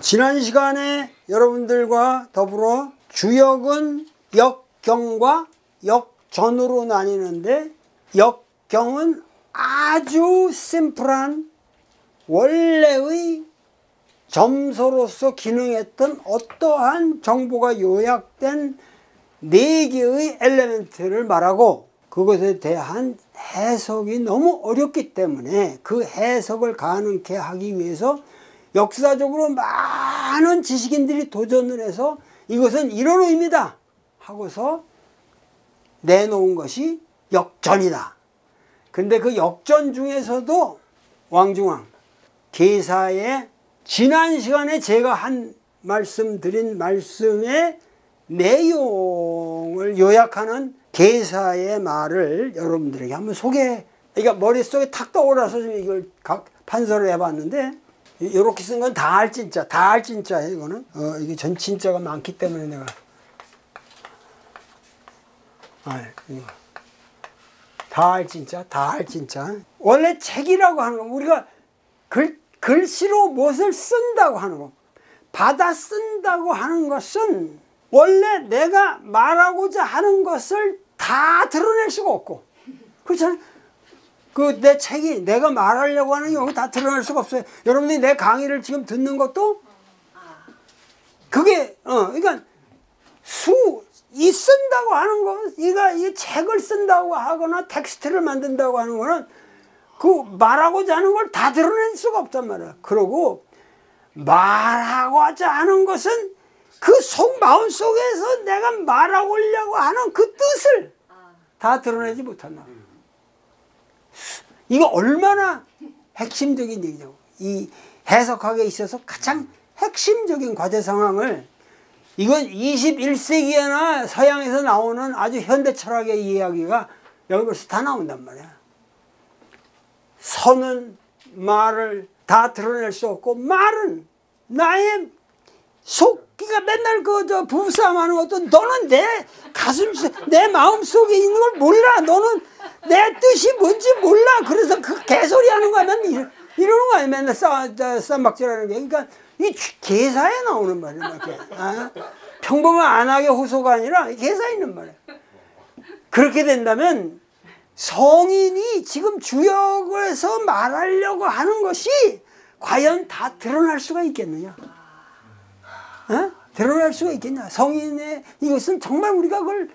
지난 시간에 여러분들과 더불어 주역은 역경과 역전으로 나뉘는데 역경은 아주 심플한 원래의 점소로서 기능했던 어떠한 정보가 요약된 네 개의 엘레멘트를 말하고 그것에 대한 해석이 너무 어렵기 때문에 그 해석을 가능케 하기 위해서 역사적으로 많은 지식인들이 도전을 해서 이것은 이런 의미다 하고서 내놓은 것이 역전이다. 근데 그 역전 중에서도 왕중왕 계사의 지난 시간에 제가 한 말씀 드린 말씀의 내용을 요약하는 계사의 말을 여러분들에게 한번 소개, 그러니까 머릿속에 탁 떠올라서 이걸 판서를 해봤는데, 이렇게 쓴 건다할 진짜, 다할 진짜예요, 이거는. 어, 이게 전 진짜가 많기 때문에 내가. 아, 이거. 다할 진짜, 다할 진짜. 원래 책이라고 하는 건 우리가 글, 글씨로 무엇을 쓴다고 하는 거. 받아 쓴다고 하는 것은 원래 내가 말하고자 하는 것을 다 드러낼 수가 없고. 그렇잖아요. 그 내 책이 내가 말하려고 하는 게다 드러낼 수가 없어요. 여러분들이 내 강의를 지금 듣는 것도 그게 어 그러니까 수 이 쓴다고 하는 거, 이가 이 책을 쓴다고 하거나 텍스트를 만든다고 하는 거는 그 말하고자 하는 걸 다 드러낼 수가 없단 말이야. 그러고 말하고자 하는 것은 그 속 마음 속에서 내가 말하려고 하는 그 뜻을 다 드러내지 못한다. 이거 얼마나 핵심적인 얘기냐고. 이 해석학에 있어서 가장 핵심적인 과제 상황을 이건 21세기에나 서양에서 나오는 아주 현대 철학의 이야기가 여기 벌써 다 나온단 말이야. 선은 말을 다 드러낼 수 없고 말은 나의 속 기가 맨날 그 저 부부싸움 하는 것도 너는 내 가슴 내 마음 속에 있는 걸 몰라. 너는 내 뜻이 뭔지 몰라. 그래서 그 개소리 하는 맨 이러, 이러는 거야. 맨날 싸, 쌈박질하는 게. 그러니까 이 개사에 나오는 말이야 아? 평범한 안하게 호소가 아니라 개사에 있는 말이야. 그렇게 된다면 성인이 지금 주역에서 말하려고 하는 것이 과연 다 드러날 수가 있겠느냐? 어? 드러날 수가 있겠냐? 성인의 이것은 정말 우리가 그걸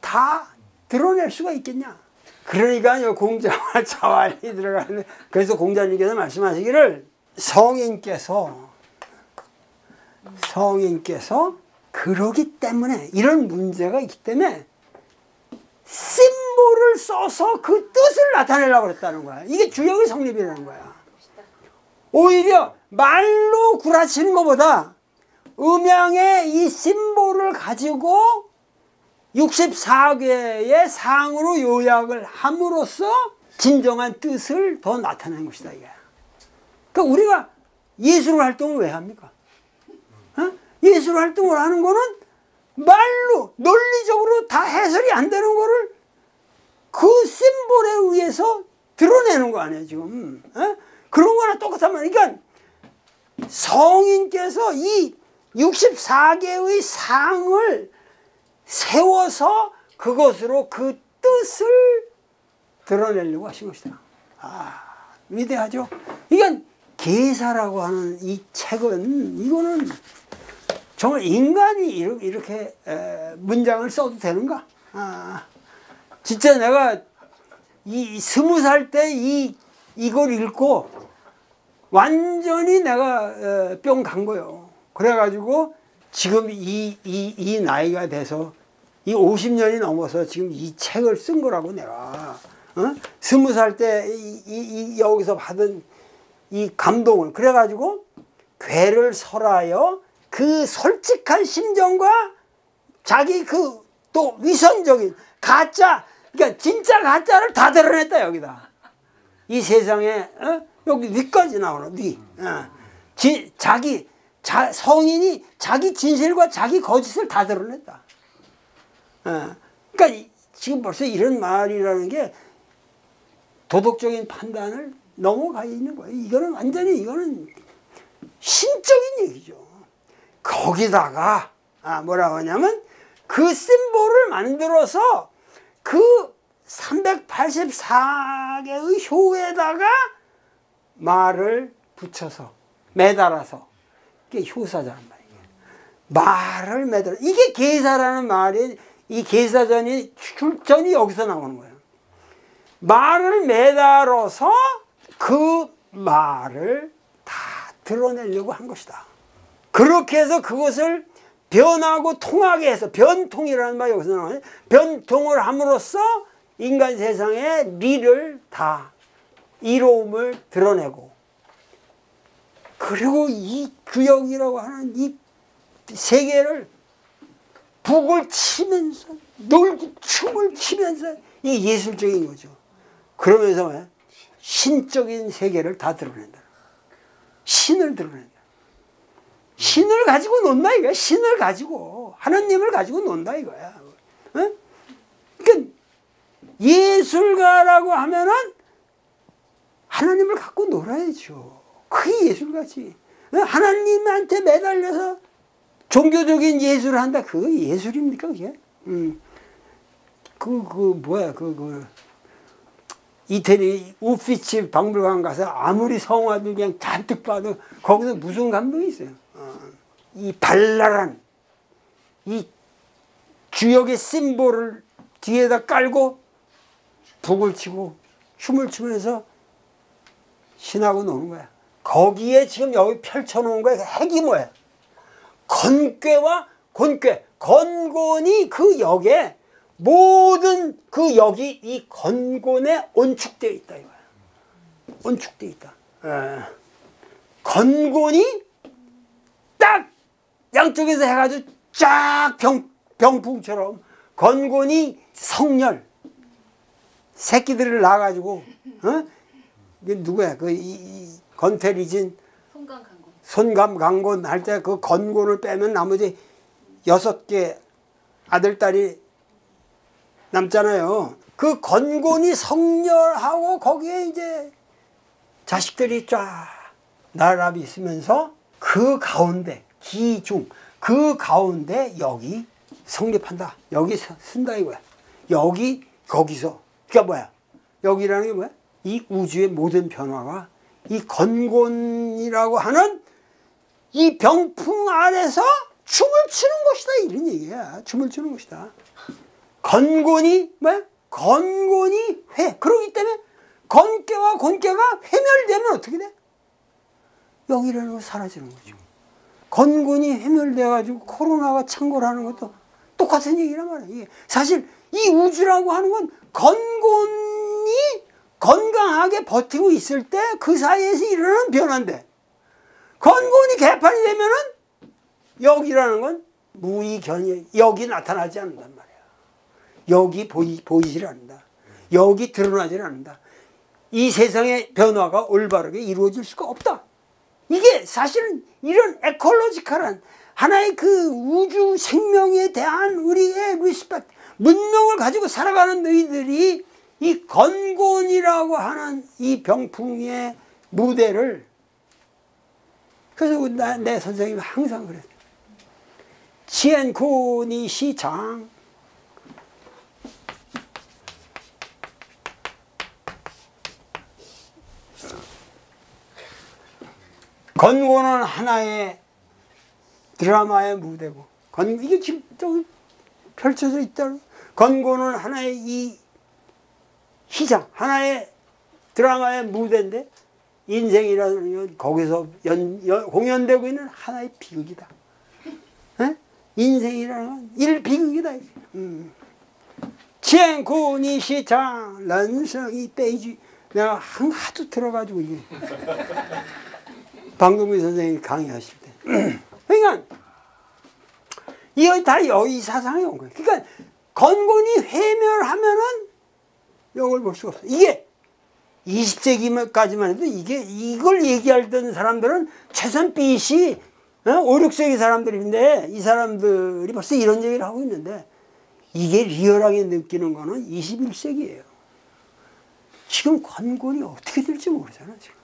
다 드러낼 수가 있겠냐? 그러니까 공자와 자활이 들어가는 그래서 공자님께서 말씀하시기를 성인께서 성인께서 그러기 때문에 이런 문제가 있기 때문에 심볼을 써서 그 뜻을 나타내려고 그랬다는 거야. 이게 주역의 성립이라는 거야. 오히려 말로 구라치는 것보다 음양의 이 심볼을 가지고 64개의 상으로 요약을 함으로써 진정한 뜻을 더 나타낸 것이다. 그러니까 우리가 예술 활동을 왜 합니까? 어? 예술 활동을 하는 거는 말로 논리적으로 다 해설이 안 되는 거를 그 심볼에 의해서 드러내는 거 아니에요 지금 에? 그런 거나 똑같단 말이에요 그러니까 성인께서 이 64개의 상을 세워서 그것으로 그 뜻을 드러내려고 하신 것이다 아 위대하죠 그러니까 계사라고 하는 이 책은 이거는 정말 인간이 이렇게 문장을 써도 되는가? 아, 진짜 내가 이 스무 살 때 이 이걸 읽고 완전히 내가 뿅 간 거요. 그래가지고 지금 이, 이, 이 나이가 돼서 이 50년이 넘어서 지금 이 책을 쓴 거라고 내가. 어? 스무 살 때 여기서 받은 이 감동을. 그래가지고 괴를 설하여 그 솔직한 심정과 자기 그 또 위선적인 가짜 그러니까 진짜 가짜를 다 드러냈다 여기다 이 세상에 어? 여기 위까지 나오는 위 어. 지, 자기 자, 성인이 자기 진실과 자기 거짓을 다 드러냈다 어. 그러니까 지금 벌써 이런 말이라는 게 도덕적인 판단을 넘어가 있는 거예요 이거는 완전히 이거는 신적인 얘기죠. 거기다가 아 뭐라고 하냐면 그 심볼을 만들어서 그 384개의 효에다가 말을 붙여서 매달아서 이게 효사자란 말이에요. 말을 매달아 이게 계사라는 말이 이 계사전이 출전이 여기서 나오는 거예요. 말을 매달아서 그 말을 다 드러내려고 한 것이다. 그렇게 해서 그것을 변하고 통하게 해서 변통이라는 말이 여기서 나와요. 변통을 함으로써 인간 세상의 리를 다 이로움을 드러내고 그리고 이 구역이라고 하는 이 세계를 북을 치면서 놀고 춤을 추면서 이 예술적인 거죠. 그러면서 신적인 세계를 다 드러낸다. 신을 드러낸다. 신을 가지고 논다 이거야. 신을 가지고 하나님을 가지고 논다 이거야. 어? 그러니까 예술가라고 하면은 하나님을 갖고 놀아야죠. 그게. 어? 하나님한테 매달려서 종교적인 예술을 한다. 그거 예술입니까 그게? 음. 그, 그, 뭐야, 그, 그, 이태리 우피치 박물관 가서 아무리 성화들 그냥 잔뜩 봐도 거기서 무슨 감동이 있어요. 어. 이 발랄한 이 주역의 심볼을 뒤에다 깔고 북을 치고 춤을 추면서 신하고 노는 거야. 거기에 지금 여기 펼쳐놓은 거야. 핵이 뭐야? 건괴와 곤괴. 건곤이 그 역에 모든 그 역이 이 건곤에 온축되어 있다 이거야. 온축되어 있다. 에. 건곤이 딱 양쪽에서 해가지고 쫙 병, 병풍처럼 건곤이 성렬 새끼들을 낳아가지고 어? 이게 누구야? 그 이, 이 건태리진 손감강곤 손감 강곤 할 때 그 건곤을 빼면 나머지 여섯 개 아들 딸이 남잖아요. 그 건곤이 성렬하고 거기에 이제 자식들이 쫙 나랍이 있으면서 그 가운데 기중 그 가운데 여기 성립한다. 여기 쓴다 이거야. 여기 거기서 그러니까 뭐야? 여기라는 게 뭐야? 이 우주의 모든 변화가 이 건곤이라고 하는 이 병풍 아래서 춤을 추는 것이다 이런 얘기야. 춤을 추는 것이다. 건곤이 뭐야? 건곤이 회. 그러기 때문에 건깨와 곤깨가 회멸되면 어떻게 돼? 건 사라지는 거죠. 건곤이 회멸돼 가지고 코로나가 창궐하는 것도 똑같은 얘기란 말이야. 사실 이 우주라고 하는 건 건곤이 건강하게 버티고 있을 때 그 사이에서 일어나는 변화인데 건곤이 개판이 되면은 여기라는 건 무의견이 여기 나타나지 않는단 말이야. 여기 보이, 보이질 않는다. 여기 드러나질 않는다. 이 세상의 변화가 올바르게 이루어질 수가 없다. 이게 사실은 이런 에콜로지컬한 하나의 그 우주 생명에 대한 우리의 respect, 문명을 가지고 살아가는 너희들이 이 건곤이라고 하는 이 병풍의 무대를 그래서 나, 내 선생님이 항상 그랬어요. 乾坤一戲場 건곤은 하나의 드라마의 무대고 건 이게 지금 좀 펼쳐져 있다. 건곤은 하나의 이 시장, 하나의 드라마의 무대인데 인생이라는 건 거기서 연, 연, 공연되고 있는 하나의 비극이다. 에? 인생이라는 건 일비극이다. 음. 지행군이 시장, 런성이 빼지. 내가 한 하도 들어가지고 이게. 방금희 선생님이 강의하실 때. 그러니까 이거 다 여의 사상에 온 거예요. 그러니까 건곤이 회멸하면은 이걸 볼 수가 없어. 이게 20세기까지만 해도 이게 이걸 얘기하던 사람들은 최선 BC 어? 5, 6세기 사람들인데 이 사람들이 벌써 이런 얘기를 하고 있는데 이게 리얼하게 느끼는 거는 21세기예요. 지금 건곤이 어떻게 될지 모르잖아 지금.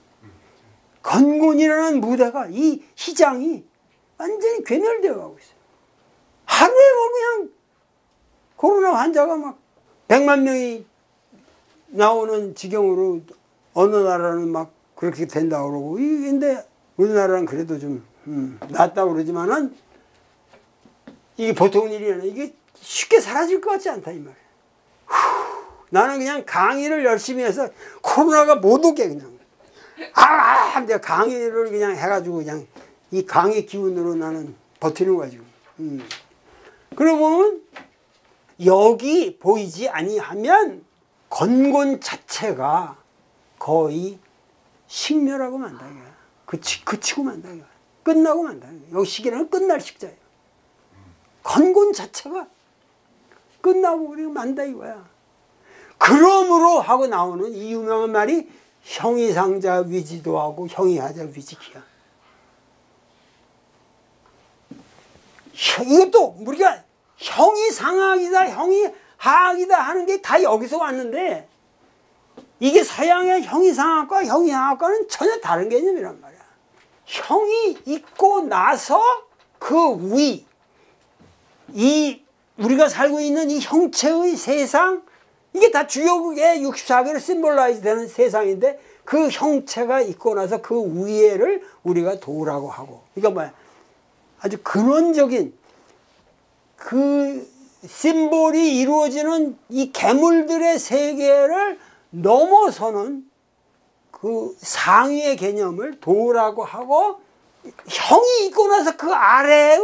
건곤이라는 무대가 이 시장이 완전히 괴멸되어 가고 있어요. 하루에 뭐 그냥 코로나 환자가 막 100만 명이 나오는 지경으로 어느 나라는 막 그렇게 된다고 그러고 근데 우리나라는 그래도 좀 음, 낫다고 그러지만은 이게 보통 일이 아니라 이게 쉽게 사라질 것 같지 않다 이 말이야. 후, 나는 그냥 강의를 열심히 해서 코로나가 못 오게 그냥 아, 내가 강의를 그냥 해가지고 그냥 이 강의 기운으로 나는 버티는 거야 지금. 음. 그러고 보면 여기 보이지 아니하면 건곤 자체가 거의 식멸하고 만다. 그치, 그치고 만다. 끝나고 만다. 여기 시기는 끝날 식자예요. 건곤 자체가 끝나고 그리고 만다 이거야. 그러므로 하고 나오는 이 유명한 말이 형이 상자 위지도 하고 형이 하자 위지기야. 이것도 우리가 형이 상학이다 형이 하학이다 하는 게 다 여기서 왔는데 이게 서양의 형이상학과 형이하학과는 전혀 다른 개념이란 말이야. 형이 있고 나서 그 위, 이 우리가 살고 있는 이 형체의 세상 이게 다 주역의 64괘를 symbolize 되는 세상인데 그 형체가 있고 나서 그 위에를 우리가 도라고 하고 이거 뭐야 아주 근원적인 그 symbol이 이루어지는 이 괘물들의 세계를 넘어서는 그 상위의 개념을 도라고 하고 형이 있고 나서 그 아래의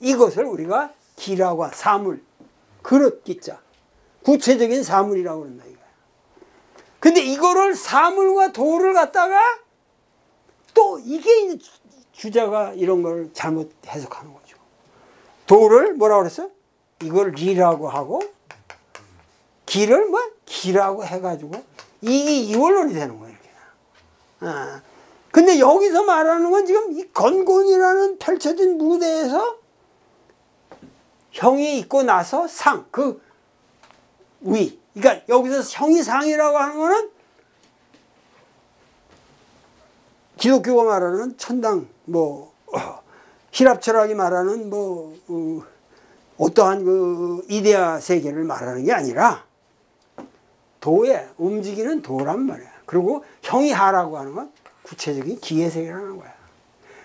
이것을 우리가 기라고 사물 그릇 기자 구체적인 사물이라고 그런다 이거야. 근데 이거를 사물과 도를 갖다가 또 이게 주자가 이런 걸 잘못 해석하는 거죠. 도를 뭐라고 그랬어? 이걸 리라고 하고 기를 뭐 기라고 해가지고 이게 이원론이 되는 거예요. 아. 근데 여기서 말하는 건 지금 이 건곤이라는 펼쳐진 무대에서 형이 있고 나서 상, 그 위. 그러니까 여기서 형이 상이라고 하는 거는 기독교가 말하는 천당, 뭐, 히랍 철학이 말하는 뭐, 어, 떠한 그 이데아 세계를 말하는 게 아니라 도에 움직이는 도란 말이야. 그리고 형이 하라고 하는 건 구체적인 기의 세계라는 거야.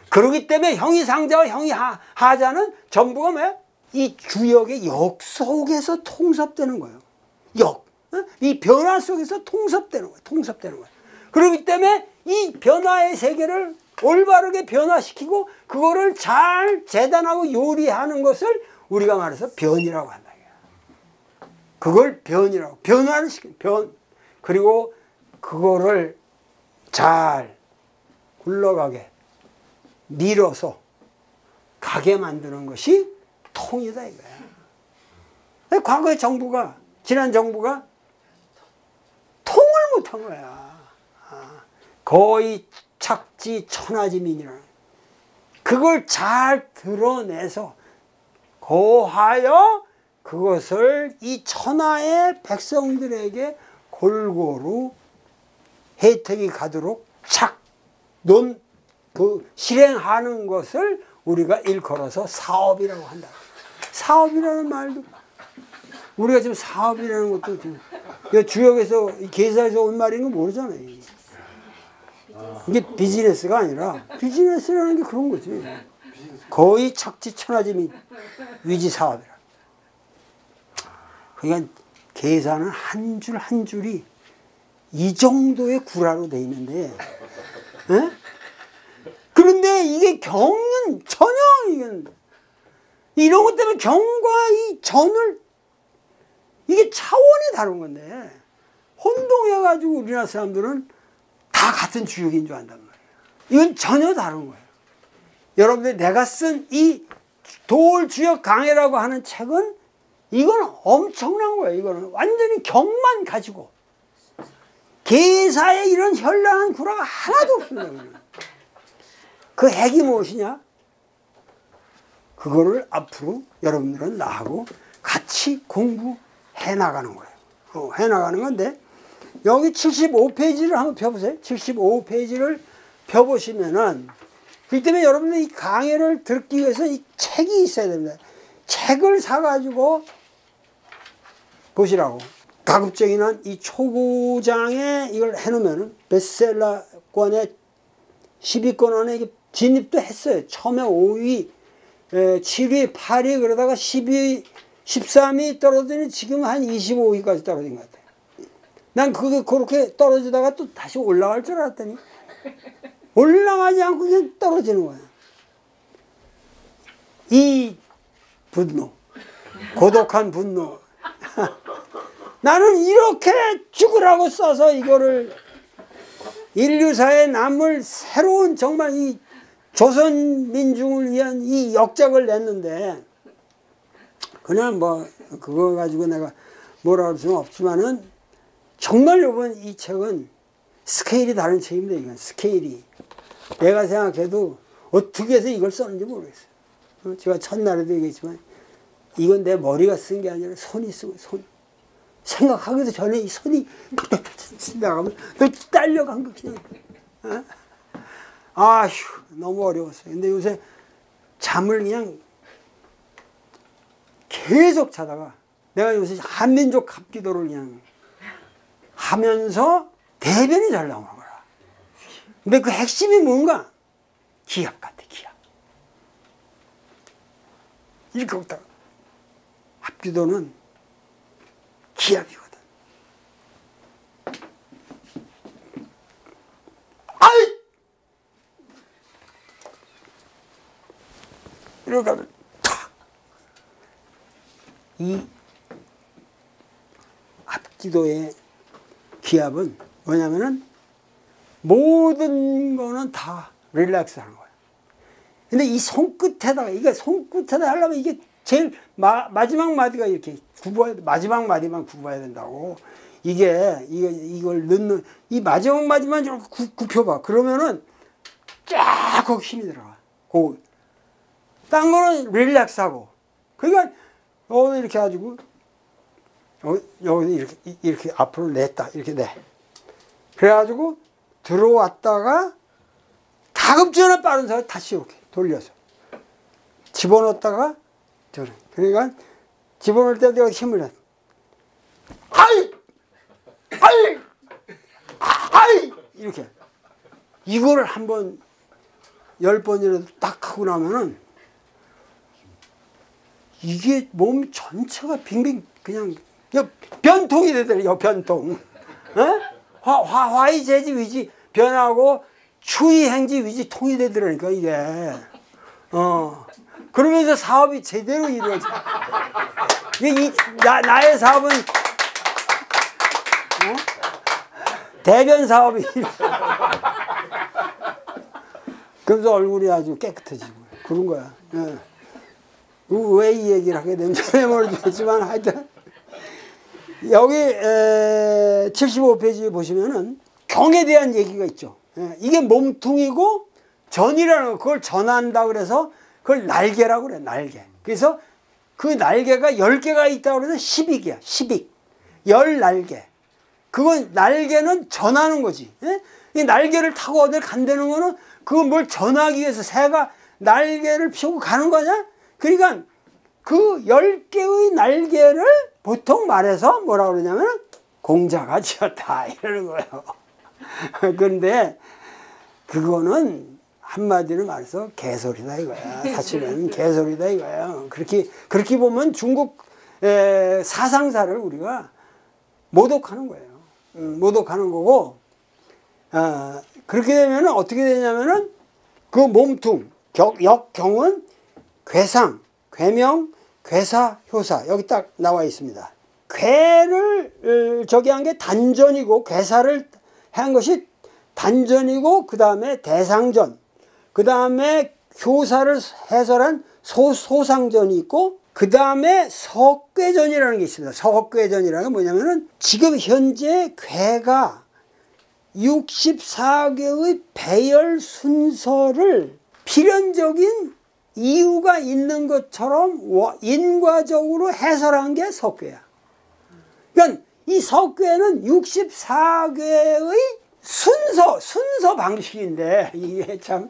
그러기 때문에 형이 상자와 형이 하, 하자는 전부가 뭐야? 이 주역의 역 속에서 통섭되는 거예요. 역. 어? 이 변화 속에서 통섭되는 거예요. 통섭되는 거예요. 그렇기 때문에 이 변화의 세계를 올바르게 변화시키고 그거를 잘 재단하고 요리하는 것을 우리가 말해서 변이라고 한다. 그걸 변이라고 변화를 시킨 변 그리고 그거를 잘 굴러가게 밀어서 가게 만드는 것이 통이다 이거야. 과거의 정부가 지난 정부가 통을 못한 거야. 아, 거의 착지 천하지민이라는 그걸 잘 드러내서 고하여 그것을 이 천하의 백성들에게 골고루 혜택이 가도록 착논 그 실행하는 것을 우리가 일컬어서 사업이라고 한다. 사업이라는 말도 우리가 지금 사업이라는 것도 지금 주역에서 계사에서 온 말인 거 모르잖아요. 이게 비즈니스가 아니라 비즈니스라는 게 그런 거지. 거의 착지천하지미 위지 사업이라. 그러니까 계산은 한 줄 한 줄이 이 정도의 구라로 돼 있는데, 에? 그런데 이게 경은 전혀 이건 이런 것 때문에 경과 이 전을 이게 차원이 다른 건데 혼동해가지고 우리나라 사람들은 다 같은 주역인 줄 안단 말이에요. 이건 전혀 다른 거예요. 여러분들 내가 쓴 이 도울 주역 강해라고 하는 책은 이건 엄청난 거예요. 이거는 완전히 경만 가지고 계사에 이런 현란한 구라가 하나도 없습니다. 그 핵이 무엇이냐? 그거를 앞으로 여러분들은 나하고 같이 공부해 나가는 거예요. 어, 해 나가는 건데 여기 75페이지를 한번 펴보세요. 75페이지를 펴보시면은 그렇기 때문에 여러분들 이 강의를 듣기 위해서 이 책이 있어야 됩니다. 책을 사가지고 보시라고. 가급적이면 이 초고장에 이걸 해놓으면 베스트셀러권에 10위권 안에 진입도 했어요. 처음에 5위, 7위, 8위 그러다가 10위, 13위 떨어지니 지금 한 25위까지 떨어진 것 같아요. 난 그게 그렇게 떨어지다가 또 다시 올라갈 줄 알았더니 올라가지 않고 그냥 떨어지는 거야. 이 분노, 고독한 분노. 나는 이렇게 죽으라고 써서 이거를 인류사에 남을 새로운 정말 이 조선 민중을 위한 이 역작을 냈는데 그냥 뭐 그거 가지고 내가 뭐라 할 수는 없지만은 정말 이번 이 책은 스케일이 다른 책입니다. 이건 스케일이 내가 생각해도 어떻게 해서 이걸 썼는지 모르겠어요. 어, 제가 첫날에도 얘기했지만 이건 내 머리가 쓴 게 아니라 손이 쓰고 손. 생각하기도 전에 이 손이 나가면 딸려간 거 그냥. 어? 아휴 너무 어려웠어요. 근데 요새 잠을 그냥 계속 자다가 내가 요새 한민족 합기도를 그냥 하면서 대변이 잘 나오는 거라. 근데 그 핵심이 뭔가? 기합 같아, 기합. 이렇게 없다가 합기도는 기합이거든. 아이! 이렇게 하면 탁! 이 합기도의 기합은 뭐냐면은 모든 거는 다 릴렉스 하는 거야. 근데 이 손끝에다가, 이게 손끝에다 하려면 이게 제일 마, 마지막 마디가 이렇게 굽어야 마지막 마디만 굽어야 된다고. 이게 이거 이걸 넣는 이 마지막 마디만 굽, 굽혀봐. 그러면은 쫙 거기 힘이 들어가. 고. 딴 거는 릴렉스 하고. 그러니까 어 이렇게 가지고 어, 여기 이렇게 이렇게 앞으로 냈다 이렇게 내. 그래가지고 들어왔다가 가급적이나 빠른 사람 다시 이렇게 돌려서 집어넣었다가 저래. 그러니까 집어넣을 때 내가 힘을 내. 아이! 아이! 아이! 이렇게. 이거를 한번 열 번이라도 딱 하고 나면은 이게 몸 전체가 빙빙 그냥 변통이 되더라고요, 변통. 어? 화, 화, 화의 재지 위지 변하고 추위 행지 위지 통이 되더라니까, 이게. 어. 그러면서 사업이 제대로 이루어져. 이, 나, 나의 사업은, 어? 대변 사업이. 그래서 얼굴이 아주 깨끗해지고. 그런 거야. 예. 왜이 얘기를 하게 된지 모르겠지만 하여튼. 여기 75페이지에 보시면은 경에 대한 얘기가 있죠. 예, 이게 몸통이고 전이라는 거 그걸 전한다 그래서 그걸 날개라고 그래 날개. 그래서 그 날개가 10개가 있다고 그래서 10익이야. 10익. 열 날개. 그건 날개는 전하는 거지. 예? 이 날개를 타고 어딜 간다는 거는 그걸 뭘 전하기 위해서 새가 날개를 펴고 가는 거냐? 그러니까 그 10개의 날개를 보통 말해서 뭐라 그러냐면 공자가 지었다 이러는 거예요. 그런데 그거는 한마디로 말해서 개소리다 이거야. 사실은 개소리다 이거예요. 그렇게 그렇게 보면 중국 사상사를 우리가 모독하는 거예요. 음, 모독하는 거고 어, 그렇게 되면 어떻게 되냐면은 그 몸통 역경은 괴상, 괴명, 괴사, 효사 여기 딱 나와 있습니다. 괴를 저기 한 게 단전이고 괴사를 한 것이 단전이고 그 다음에 대상전 그 다음에 효사를 해설한 소, 소상전이 있고 그 다음에 석괴전이라는 게 있습니다. 석괴전이라는 게 뭐냐면은 지금 현재 괴가 64개의 배열 순서를 필연적인 이유가 있는 것처럼 인과적으로 해설한 게 석괴야. 그러니까 이 석괴는 64개의 순서, 순서 방식인데, 이게 참,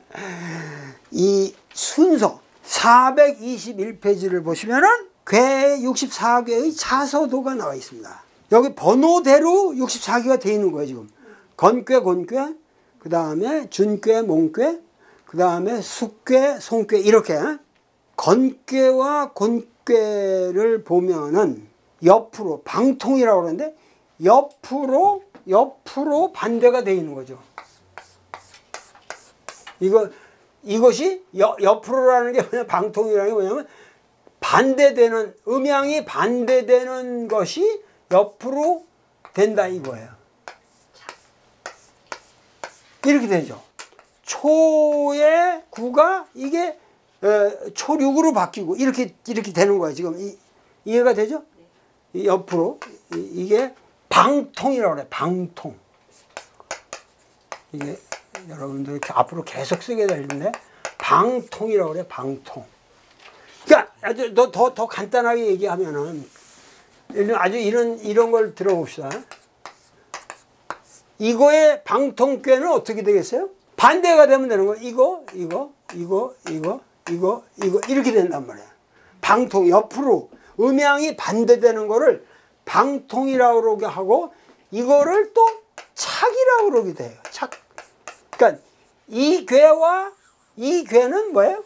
이 순서, 421페이지를 보시면은, 괴 64괴의 자서도가 나와 있습니다. 여기 번호대로 64개가 되어 있는 거예요, 지금. 건괴, 곤괴, 그 다음에 준괴, 몽괴, 그 다음에 숙괴, 송괴, 이렇게. 건괴와 곤괴를 보면은 옆으로, 방통이라고 그러는데, 옆으로, 옆으로 반대가 되어 있는 거죠. 이거, 이것이 여, 옆으로라는 게 뭐냐, 방통이라는 게 뭐냐면, 반대되는, 음양이 반대되는 것이 옆으로 된다 이거예요. 이렇게 되죠. 초의 구가 이게 초육으로 바뀌고 이렇게 이렇게 되는 거예요. 지금 이, 이해가 되죠? 이 옆으로 이, 게 방통이라고 그래. 방통. 이게 여러분들 앞으로 계속 쓰게 될 텐데 방통이라고 그래. 방통. 그러니까 아주 더더 더 간단하게 얘기하면은 아주 이런 이런 걸 들어봅시다. 이거의 방통괴는 어떻게 되겠어요? 반대가 되면 되는 거. 이거, 이거, 이거, 이거, 이거, 이거 이렇게 된단 말이야. 방통 옆으로 음양이 반대되는 거를 방통이라고 하고 이거를 또 착이라고 그러게 돼요. 착. 그러니까 이 괘와 이 괘는 뭐예요?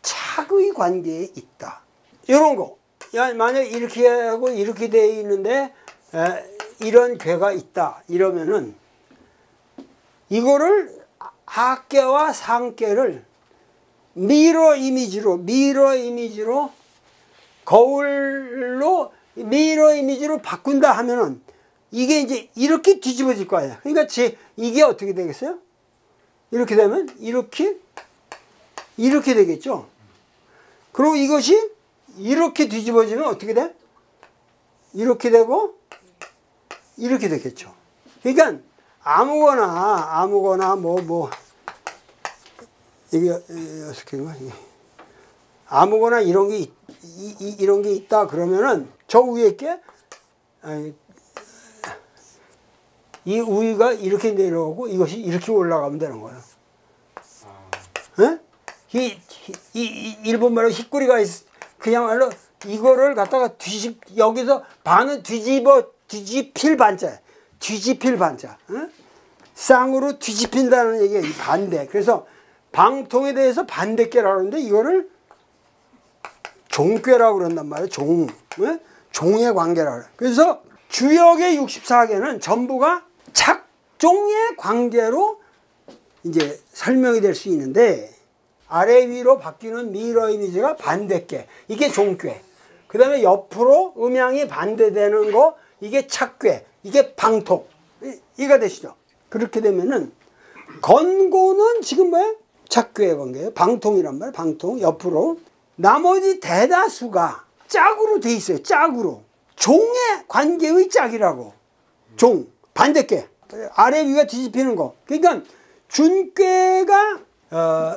착의 관계에 있다. 이런 거. 야, 만약 이렇게 하고 이렇게 돼 있는데 에, 이런 괘가 있다 이러면은 이거를 하괘와 상괘를 mirror image로 mirror image로 거울로 mirror image로 바꾼다 하면은 이게 이제 이렇게 뒤집어질 거예요. 그러니까 제 이게 어떻게 되겠어요? 이렇게 되면 이렇게 이렇게 되겠죠. 그리고 이것이 이렇게 뒤집어지면 어떻게 돼? 이렇게 되고 이렇게 되겠죠. 그러니까 아무거나 아무거나 뭐뭐 뭐, 이게 어떻게 된 아무거나 이런 게 이, 이, 이런 게 있다 그러면은 저 위에 게 아니, 이 우위가 이렇게 내려오고 이것이 이렇게 올라가면 되는 거예요. 아. 이, 이, 이, 일본 말로 흰꼬리가 있, 그야말로 이거를 갖다가 뒤집 여기서 반은 뒤집어 뒤집힐 반자 뒤집힐 반자 응? 쌍으로 뒤집힌다는 얘기가 반대 그래서 방통에 대해서 반대께라고 하는데 이거를 종괴라고 그런단 말이에요. 종 응? 종의 관계라고 그래 그래서 주역의 64개는 전부가 착종의 관계로 이제 설명이 될 수 있는데 아래 위로 바뀌는 미러 이미지가 반대께. 이게 종괴. 그 다음에 옆으로 음양이 반대되는 거 이게 착괴 이게 방통. 이, 가 되시죠? 그렇게 되면은 건고는 지금 뭐야 착괴의 관계예요. 방통이란 말이에요 방통. 옆으로 나머지 대다수가 짝으로 돼 있어요. 짝으로. 종의 관계의 짝이라고. 종. 반대께. 아래 위가 뒤집히는 거. 그러니까 준괴가 어,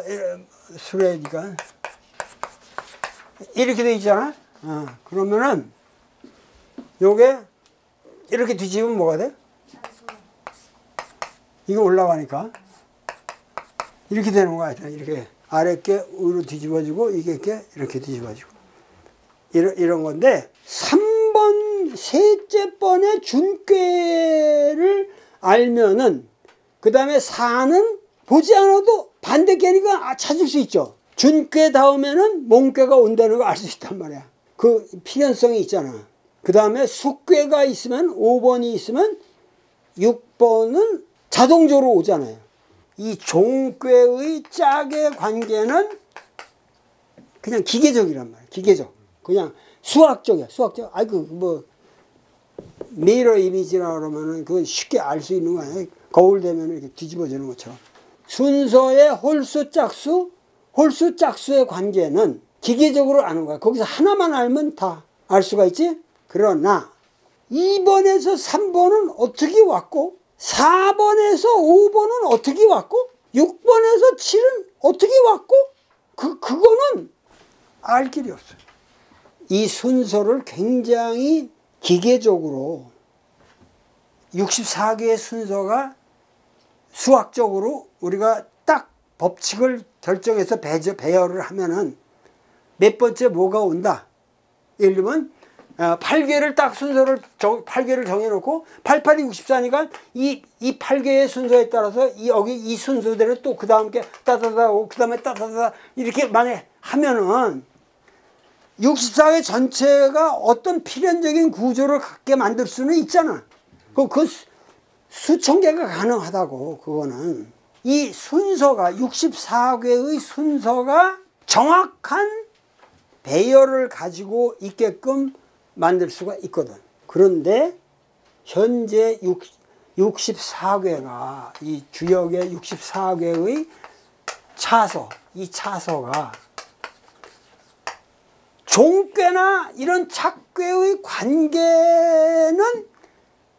수레니까 이렇게 돼 있잖아. 어, 그러면은 요게 이렇게 뒤집으면 뭐가 돼? 이거 올라가니까 이렇게 되는 거야. 이렇게 아래 게 위로 뒤집어지고 이게 이렇게 뒤집어지고 이런 이런 건데 3번 셋째 번의 준꾀를 알면은 그 다음에 4는 보지 않아도 반대께니까 아, 찾을 수 있죠. 준꾀 다음에는 몽꾀가 온다는 걸 알 수 있단 말이야. 그 필연성이 있잖아. 그 다음에 숙괴가 있으면 5번이 있으면 6번은 자동적으로 오잖아요. 이 종괴의 짝의 관계는 그냥 기계적이란 말이야. 기계적. 그냥 수학적이야. 수학적. 아이 그뭐 미러 이미지라 그러면은 그 쉽게 알 수 있는 거 아니야. 거울 되면 이렇게 뒤집어지는 것처럼. 순서의 홀수 짝수, 홀수 짝수의 관계는 기계적으로 아는 거야. 거기서 하나만 알면 다 알 수가 있지? 그러나 2번에서 3번은 어떻게 왔고 4번에서 5번은 어떻게 왔고 6번에서 7은 어떻게 왔고 그, 그거는 알 길이 없어요. 이 순서를 굉장히 기계적으로 64개의 순서가 수학적으로 우리가 딱 법칙을 결정해서 배저, 배열을 하면은 몇 번째 뭐가 온다. 예를 들면 8개를 어, 딱 순서를 정, 8개를 정해놓고 88이 64니까 이, 이 8개의 순서에 따라서 이 여기 이 순서대로 또 그 다음 게 따다다 오고 그 다음에 따다다 이렇게 만에 하면은 64개 전체가 어떤 필연적인 구조를 갖게 만들 수는 있잖아. 그, 그 수, 수천 개가 가능하다고 그거는 이 순서가 64개의 순서가 정확한 배열을 가지고 있게끔 만들 수가 있거든. 그런데 현재 64개가 이 주역의 64개의 차서, 이 차서가 종괴나 이런 착괴의 관계는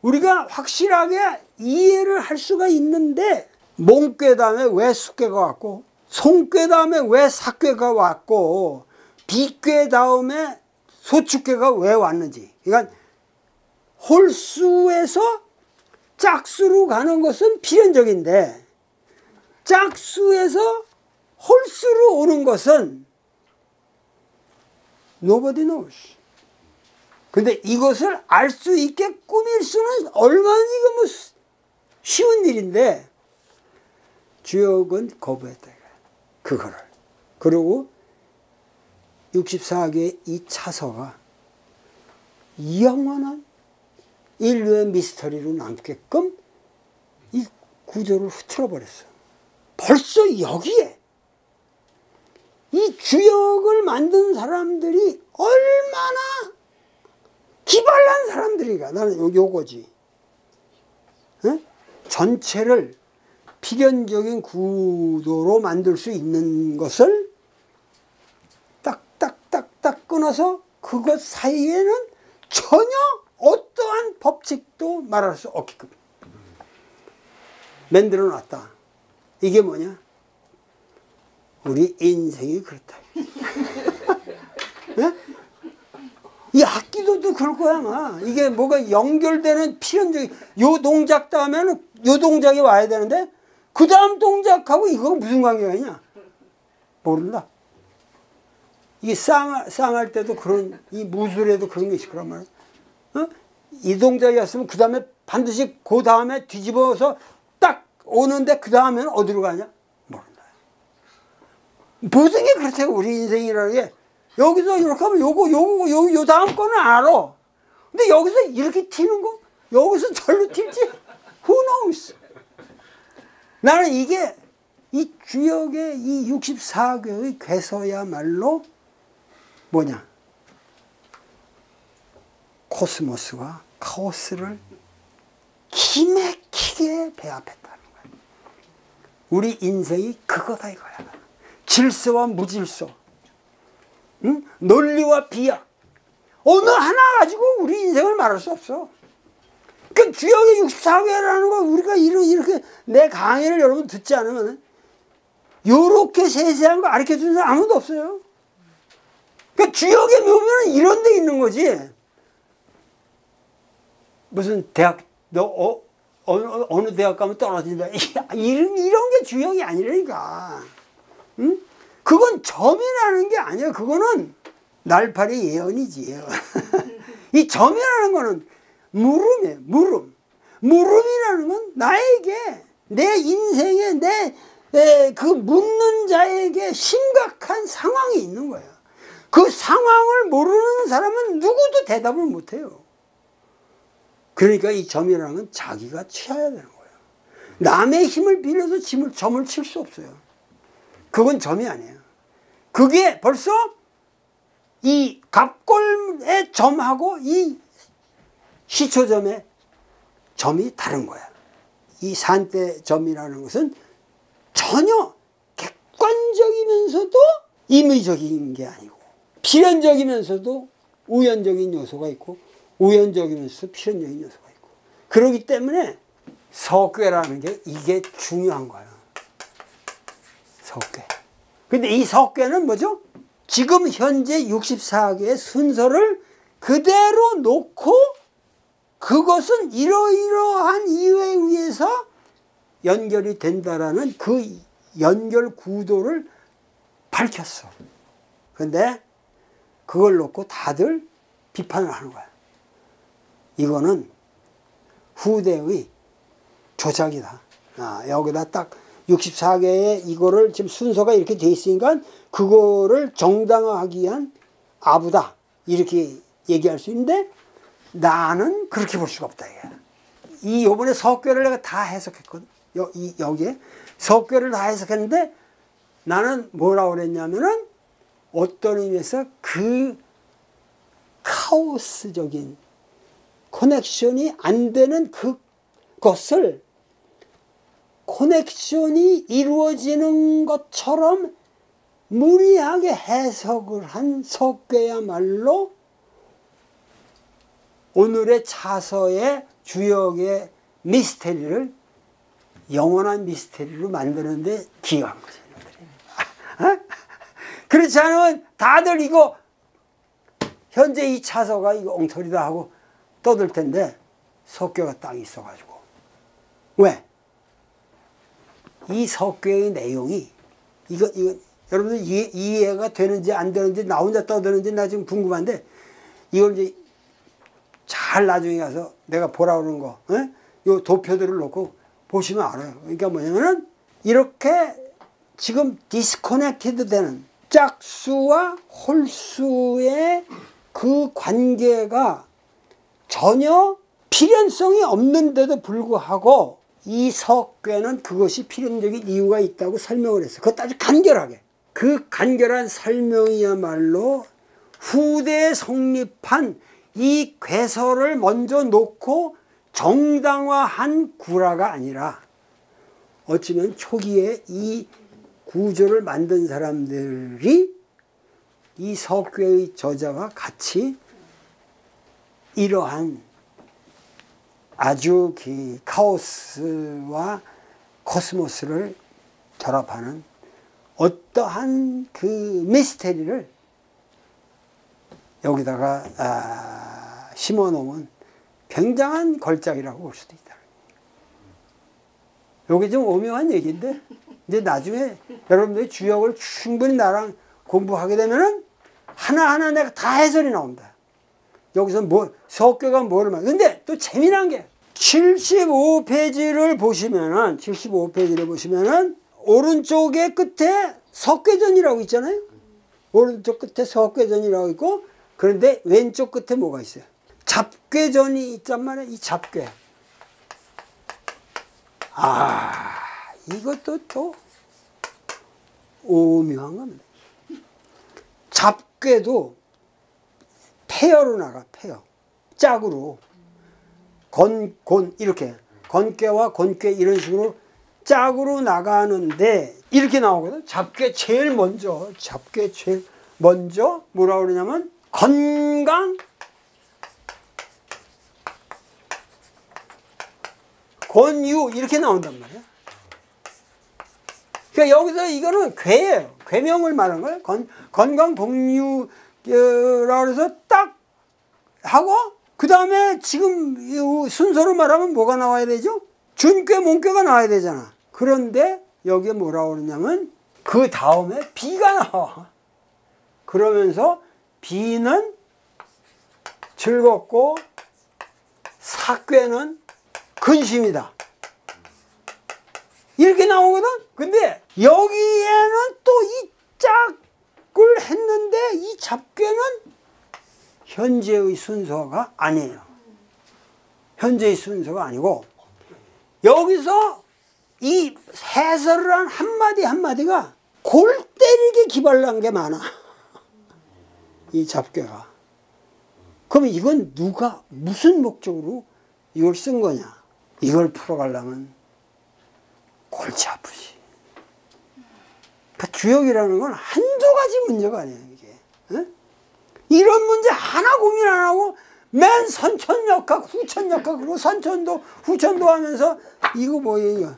우리가 확실하게 이해를 할 수가 있는데 몽괴 다음에 왜 숙괴가 왔고 송괴 다음에 왜 사괴가 왔고 비괴 다음에 소축괴가 왜 왔는지 그러니까 홀수에서 짝수로 가는 것은 필연적인데 짝수에서 홀수로 오는 것은 nobody knows. 근데 이것을 알 수 있게 꾸밀 수는 얼마나 뭐 쉬운 일인데 주역은 거부했다. 그거를. 그리고 64개의 이 차서가 영원한 인류의 미스터리로 남게끔 이 구조를 흐트러 버렸어. 벌써 여기에 이 주역을 만든 사람들이 얼마나 기발한 사람들이가 나는 요, 요거지. 어? 전체를 필연적인 구도로 만들 수 있는 것을 딱딱딱딱 끊어서 그것 사이에는 전혀 어떠한 법칙도 말할 수 없게끔 만들어 놨다. 이게 뭐냐? 우리 인생이 그렇다. 네? 이 악기도도 그럴 거야, 마. 이게 뭐가 연결되는 필연적인, 요 동작 다음에는 요 동작이 와야 되는데, 그 다음 동작하고 이거 무슨 관계가 있냐? 모른다. 이 쌍, 쌍할 때도 그런, 이 무술에도 그런 게 있을 거란 말이야. 어? 이 동작이었으면 그 다음에 반드시 그 다음에 뒤집어서 딱 오는데 그 다음에는 어디로 가냐? 모른다. 모든 게 그렇다고 우리 인생이라는 게 여기서 이렇게 하면 요거, 요거, 요, 요 다음 거는 알아. 근데 여기서 이렇게 튀는 거? 여기서 절로 튈지? Who knows? 나는 이게 이 주역의 이 64개의 괴서야말로 뭐냐? 코스모스와 카오스를 기맥히게 배합했다는 거야. 우리 인생이 그거다 이거야. 질서와 무질서, 응? 논리와 비약. 어느 하나 가지고 우리 인생을 말할 수 없어. 그 주역의 64개라는 거 우리가 이렇게 내 강의를 여러분 듣지 않으면 요렇게 세세한 거 가르쳐 주는 사람 아무도 없어요. 그 주역의 묘면은 이런 데 있는 거지. 무슨 대학, 너, 어, 어느, 어느 대학 가면 떨어진다. 이런, 이런 게 주역이 아니라니까. 응? 그건 점이라는 게 아니야. 그거는 날파리 예언이지. 예언. 이 점이라는 거는 물음이에요. 물음. 물음이라는 건 나에게 내 인생에 내그 묻는 자에게 심각한 상황이 있는 거야. 그 상황을 모르는 사람은 누구도 대답을 못해요. 그러니까 이 점이라는 건 자기가 취해야 되는 거예요. 남의 힘을 빌려서 점을, 점을 칠 수 없어요. 그건 점이 아니에요. 그게 벌써 이 갑골의 점하고 이 시초점의 점이 다른 거야. 이 산대 점이라는 것은 전혀 객관적이면서도 임의적인 게 아니고 필연적이면서도 우연적인 요소가 있고 우연적이면서 필연적인 요소가 있고 그러기 때문에 석괴라는 게 이게 중요한 거예요. 석괴. 근데 이 석괴는 뭐죠? 지금 현재 64개의 순서를 그대로 놓고 그것은 이러이러한 이유에 의해서 연결이 된다라는 그 연결 구도를 밝혔어. 근데 그걸 놓고 다들 비판을 하는 거야. 이거는 후대의 조작이다. 아, 여기다 딱 64개의 이거를 지금 순서가 이렇게 돼 있으니까 그거를 정당화하기 위한 아부다. 이렇게 얘기할 수 있는데 나는 그렇게 볼 수가 없다. 이 요번에 석교를 내가 다 해석했거든. 여, 이, 여기에 석교를 다 해석했는데 나는 뭐라고 그랬냐면은 어떤 의미에서 그 카오스적인 커넥션이 안 되는 그것을 커넥션이 이루어지는 것처럼 무리하게 해석을 한 석괴야말로 오늘의 차서의 주역의 미스테리를 영원한 미스테리로 만드는데 기여한 거죠. 어? 그렇지 않으면 다들 이거 현재 이 차서가 이거 엉터리다 하고 떠들 텐데 서괘가 딱 있어가지고 왜? 이 서괘의 내용이 이거 이거 여러분들 이해, 이해가 되는지 안 되는지 나 혼자 떠드는지 나 지금 궁금한데 이걸 이제 잘 나중에 가서 내가 보라 그러는 거, 에? 요 도표들을 놓고 보시면 알아요. 그러니까 뭐냐면은 이렇게 지금 disconnected 되는 짝수와 홀수의 그 관계가 전혀 필연성이 없는데도 불구하고 이 석괴는 그것이 필연적인 이유가 있다고 설명을 했어요. 그것도 아주 간결하게. 그 간결한 설명이야말로 후대에 성립한 이 괴설을 먼저 놓고 정당화한 구라가 아니라 어쩌면 초기에 이 구조를 만든 사람들이 이 석괴의 저자가 같이 이러한 아주 그 카오스와 코스모스를 결합하는 어떠한 그 미스테리를 여기다가 아, 심어놓으면 굉장한 걸작이라고 볼 수도 있다. 요게 좀 오묘한 얘기인데 이제 나중에 여러분들이 주역을 충분히 나랑 공부하게 되면은 하나하나 내가 다 해설이 나온다. 여기서 뭐, 석교가 뭐를 말, 근데 또 재미난 게 75페이지를 보시면은, 75페이지를 보시면은, 오른쪽에 끝에 석괴전이라고 있잖아요? 오른쪽 끝에 석괴전이라고 있고, 그런데 왼쪽 끝에 뭐가 있어요? 잡괴전이 있단 말이에요. 이 잡괴. 아, 이것도 또 오묘한 겁니다. 잡괴도 폐허로 나가, 폐허. 짝으로. 건, 곤, 이렇게. 건괴와 건괴 이런 식으로 짝으로 나가는데 이렇게 나오거든. 잡괴 제일 먼저, 잡괴 제일 먼저 뭐라 그러냐면 건강, 권유 이렇게 나온단 말이야. 그러니까 여기서 이거는 괴예요. 괴명을 말한 거예요. 건, 건강 복류라고 해서 딱 하고 그 다음에 지금 순서로 말하면 뭐가 나와야 되죠? 준괴, 몽괴가 나와야 되잖아. 그런데 여기에 뭐라고 그러냐면 그 다음에 비가 나와. 그러면서 비는 즐겁고 사괴는 근심이다. 이렇게 나오거든? 근데 여기에는 또 이 짝을 했는데 이 잡괴는 현재의 순서가 아니에요. 현재의 순서가 아니고 여기서 이 해설을 한 한마디 한마디가 골 때리게 기발난 게 많아. 이 잡괴가. 그럼 이건 누가 무슨 목적으로 이걸 쓴 거냐? 이걸 풀어가려면 골치 아프지. 그 주역이라는 건 한두 가지 문제가 아니에요, 이게. 에? 이런 문제 하나 고민 안 하고 맨 선천역학, 후천역학, 그리고 선천도, 후천도 하면서 이거 뭐예요, 이거.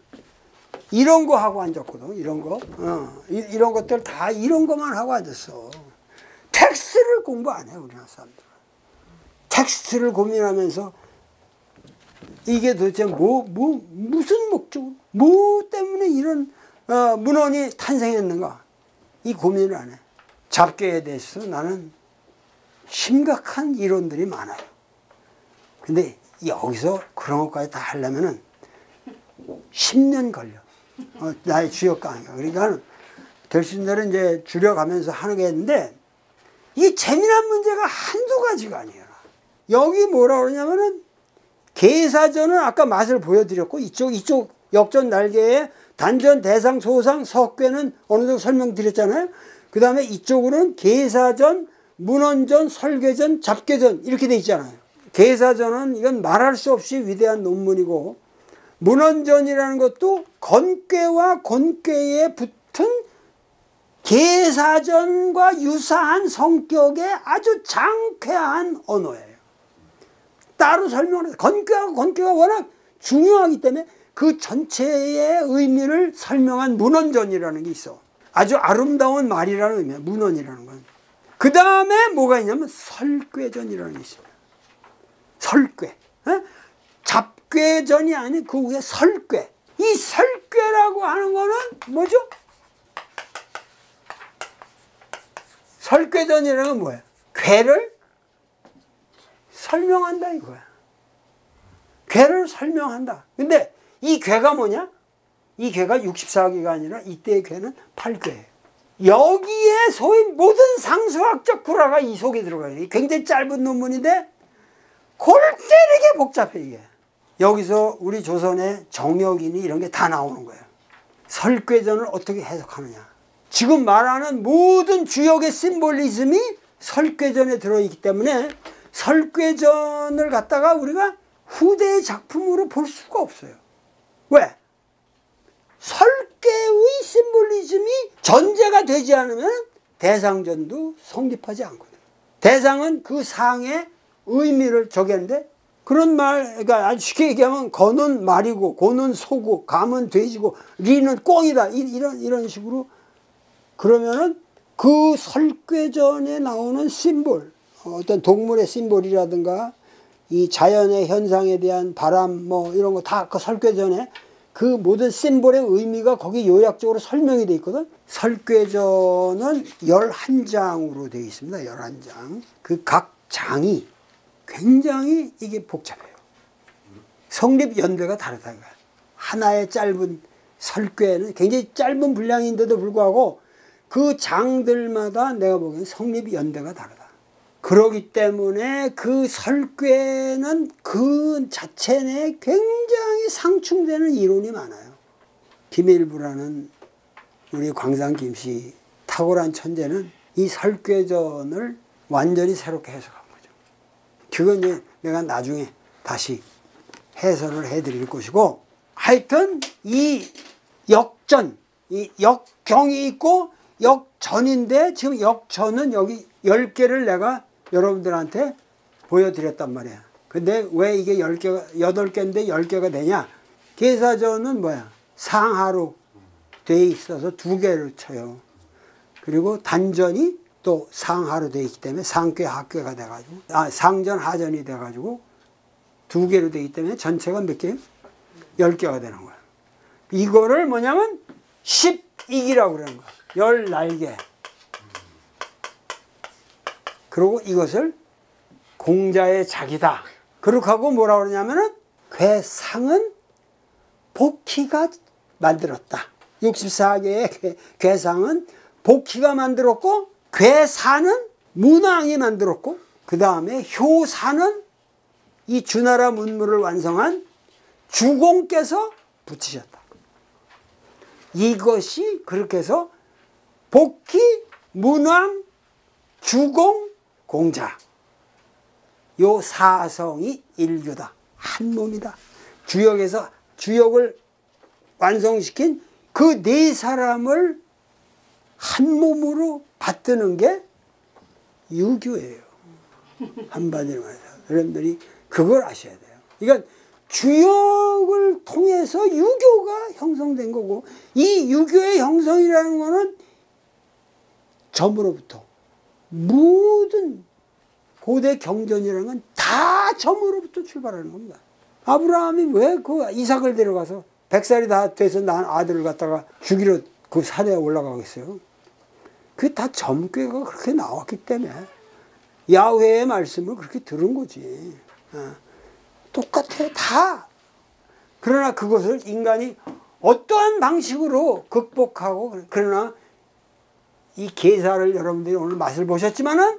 이런 거 하고 앉았거든, 이런 거. 어, 이, 이런 것들 다 이런 것만 하고 앉았어. 텍스트를 공부 안 해, 우리나라 사람들은. 텍스트를 고민하면서 이게 도대체 뭐, 뭐, 무슨 목적으로, 뭐 때문에 이런 어, 문헌이 탄생했는가? 이 고민을 안 해. 잡계에 대해서 나는 심각한 이론들이 많아요. 근데 여기서 그런 것까지 다 하려면은 10년 걸려. 어, 나의 주역 강의가. 그러니까 결신들은 이제 줄여가면서 하는 게 있는데 이 재미난 문제가 한두 가지가 아니에요. 여기 뭐라 그러냐면은 계사전은 아까 맛을 보여드렸고 이쪽 이쪽 역전 날개에 단전 대상 소상 석괴는 어느 정도 설명드렸잖아요. 그 다음에 이쪽으로는 계사전 문헌전 설계전 잡계전 이렇게 돼 있잖아요. 계사전은 이건 말할 수 없이 위대한 논문이고 문헌전이라는 것도 건괴와 건괴에 붙은 계사전과 유사한 성격의 아주 장쾌한 언어예요. 따로 설명을 건괴하고 건괴가 워낙 중요하기 때문에 그 전체의 의미를 설명한 문헌전이라는 게 있어. 아주 아름다운 말이라는 의미야. 문헌이라는 건. 그 다음에 뭐가 있냐면 설괴전이라는 게 있습니다. 설괴. 어? 잡괴전이 아닌 그 위에 설괴. 이 설괴라고 하는 거는 뭐죠? 설괴전이라는 건 뭐야? 괴를 설명한다 이거야. 괴를 설명한다. 근데 이 괴가 뭐냐? 이 괴가 64괴가 아니라 이때의 괴는 8괴예요. 여기에 소위 모든 상수학적 구라가 이 속에 들어가요. 굉장히 짧은 논문인데 골 때리게 복잡해 이게. 여기서 우리 조선의 정역인이 이런 게 다 나오는 거예요. 설괴전을 어떻게 해석하느냐. 지금 말하는 모든 주역의 심볼리즘이 설괴전에 들어있기 때문에 설괴전을 갖다가 우리가 후대의 작품으로 볼 수가 없어요. 왜? 설계의 심볼리즘이 전제가 되지 않으면 대상전도 성립하지 않거든. 대상은 그 상의 의미를 적였는데 그런 말, 그러니까 아주 쉽게 얘기하면 거는 말이고 고는 소고 감은 돼지고 리는 꽁이다 이런 이런 식으로 그러면은 그 설괴전에 나오는 심볼 어떤 동물의 심볼이라든가 이 자연의 현상에 대한 바람 뭐 이런 거 다 그 설괴전에 그 모든 심볼의 의미가 거기 요약적으로 설명이 돼 있거든. 설괴전은 11장으로 되어 있습니다. 11장. 그 각 장이 굉장히 이게 복잡해요. 성립 연대가 다르다 이거야. 하나의 짧은 설괴는 굉장히 짧은 분량인데도 불구하고 그 장들마다 내가 보기엔 성립 연대가 다르다. 그러기 때문에 그 설괴는 그 자체 내 굉장히 상충되는 이론이 많아요. 김일부라는 우리 광산 김씨 탁월한 천재는 이 설괴전을 완전히 새롭게 해석한 거죠. 그건 이제 내가 나중에 다시 해설을 해드릴 것이고 하여튼 이 역전, 이 역경이 있고 역전인데 지금 역전은 여기 10개를 내가 여러분들한테 보여드렸단 말이야. 근데 왜 이게 10개가, 8개인데 10개가 되냐? 계사전은 뭐야? 상하로 돼 있어서 두 개를 쳐요. 그리고 단전이 또 상하로 돼 있기 때문에 상괴 하괴가 돼가지고, 아, 상전 하전이 돼가지고 두 개로 되기 때문에 전체가 몇 개? 10개가 되는 거야. 이거를 뭐냐면 12기라고 그러는 거야. 열 날개. 그리고 이것을 공자의 자기다. 그렇게 하고 뭐라 그러냐면은 괴상은 복희가 만들었다. 64개의 괴상은 복희가 만들었고 괴사는 문왕이 만들었고 그 다음에 효사는 이 주나라 문물을 완성한 주공께서 붙이셨다. 이것이 그렇게 해서 복희, 문왕, 주공, 공자. 요 사성이 일교다. 한 몸이다. 주역에서 주역을 완성시킨 그 네 사람을 한 몸으로 받드는 게 유교예요. 한마디로 말해서. 여러분들이 그걸 아셔야 돼요. 그러니까 주역을 통해서 유교가 형성된 거고 이 유교의 형성이라는 거는 점으로부터 모든 고대 경전이라는 건 다 점으로부터 출발하는 겁니다. 아브라함이 왜 그 이삭을 데려가서 백살이 다 돼서 난 아들을 갖다가 죽이러 그 산에 올라가겠어요? 그게 다 점괘가 그렇게 나왔기 때문에 야훼의 말씀을 그렇게 들은 거지. 어. 똑같아 다. 그러나 그것을 인간이 어떠한 방식으로 극복하고 그러나 이 계사를 여러분들이 오늘 맛을 보셨지만은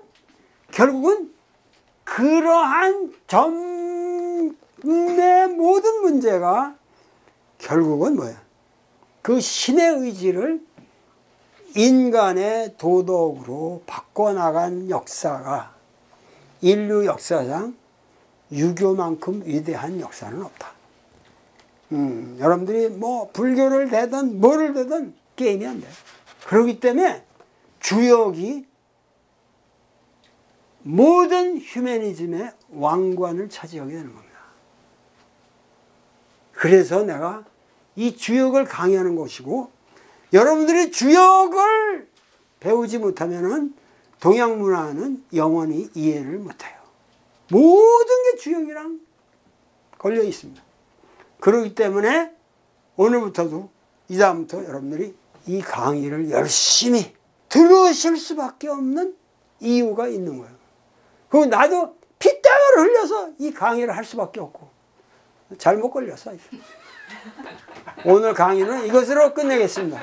결국은 그러한 점의 모든 문제가 결국은 뭐야? 그 신의 의지를 인간의 도덕으로 바꿔나간 역사가 인류 역사상 유교만큼 위대한 역사는 없다. 음, 여러분들이 뭐 불교를 되든 뭐를 되든 게임이 안 돼. 그렇기 때문에 주역이 모든 휴머니즘의 왕관을 차지하게 되는 겁니다. 그래서 내가 이 주역을 강의하는 것이고 여러분들이 주역을 배우지 못하면 동양 문화는 영원히 이해를 못해요. 모든 게 주역이랑 걸려 있습니다. 그렇기 때문에 오늘부터도 이 다음부터 여러분들이 이 강의를 열심히 들으실 수밖에 없는 이유가 있는 거예요. 그리고 나도 피땀을 흘려서 이 강의를 할 수밖에 없고 잘못 걸렸어. 오늘 강의는 이것으로 끝내겠습니다.